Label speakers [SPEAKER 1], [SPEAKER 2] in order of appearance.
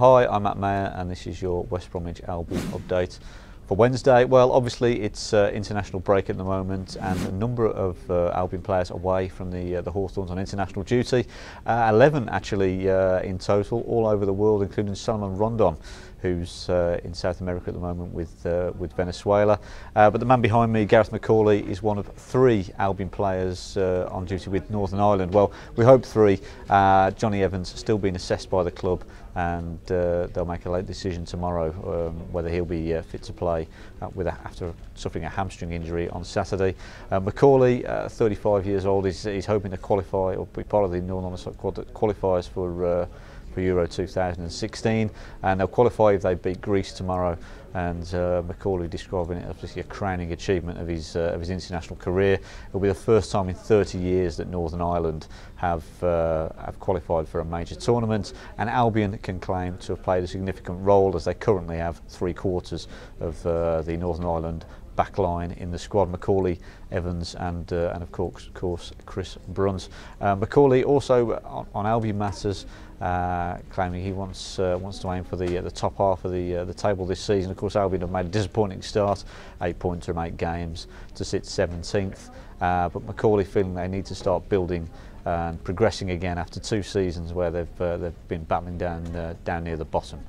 [SPEAKER 1] Hi, I'm Matt Maher and this is your West Bromwich Albion update for Wednesday. Well, obviously it's uh, international break at the moment and a number of uh, Albion players away from the uh, the Hawthorns on international duty. Uh, 11 actually uh, in total, all over the world, including Salomon Rondon who's uh, in South America at the moment with uh, with Venezuela. Uh, but the man behind me, Gareth McAuley, is one of three Albion players uh, on duty with Northern Ireland. Well, we hope three. Uh, Jonny Evans still being assessed by the club and uh, they'll make a late decision tomorrow um, whether he'll be fit to play with a, after suffering a hamstring injury on Saturday. McAuley, uh, 35 years old, he's, he's hoping to qualify or be part of the Northern Ireland qualifiers for for Euro 2016 and they'll qualify if they beat Greece tomorrow and uh, McAuley describing it as a crowning achievement of his, uh, of his international career. It'll be the first time in 30 years that Northern Ireland have, uh, have qualified for a major tournament and Albion can claim to have played a significant role as they currently have three quarters of uh, the Northern Ireland back line in the squad, McAuley, Evans and, uh, and of course, of course Chris Brunt. Uh, McAuley also on, on Albion Matters uh, claiming he wants uh, wants to aim for the uh, the top half of the uh, the table this season. Of course, Albion have made a disappointing start, eight points from eight games to sit 17th. Uh, but McAuley feeling they need to start building and progressing again after two seasons where they've uh, they've been battling down uh, down near the bottom.